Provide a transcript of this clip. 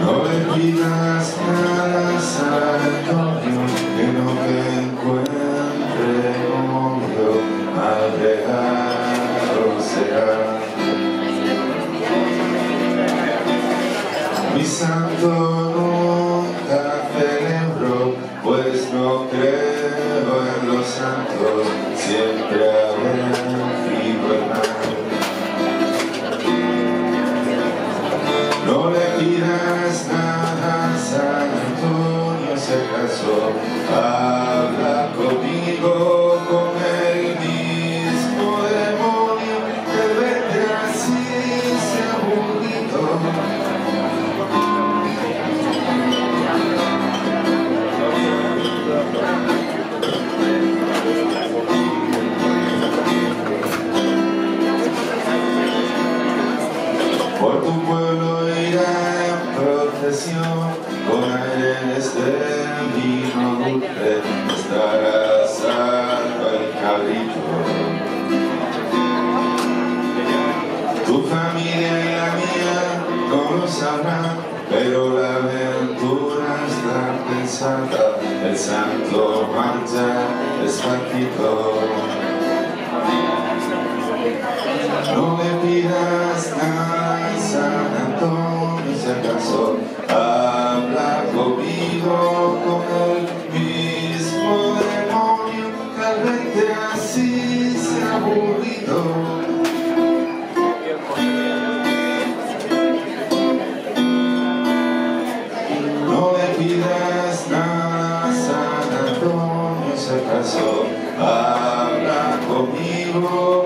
No le pidas nada a San Antonio que no te encuentre novio al regalo será. Mi santo nunca celebro, pues no creo habla conmigo con el mismo demonio que vete así se aburrido. Por tu pueblo procesión, con aires de vino dulce, estará salvo el cabrito. Tu familia y la mía no lo sabrán, pero la aventura está pensada, el santo marcha despacito. No le pidas nada Acaso habla conmigo con el mismo demonio, tal vez así sea aburrido. No le pidas nada San Antonio, si acaso habla conmigo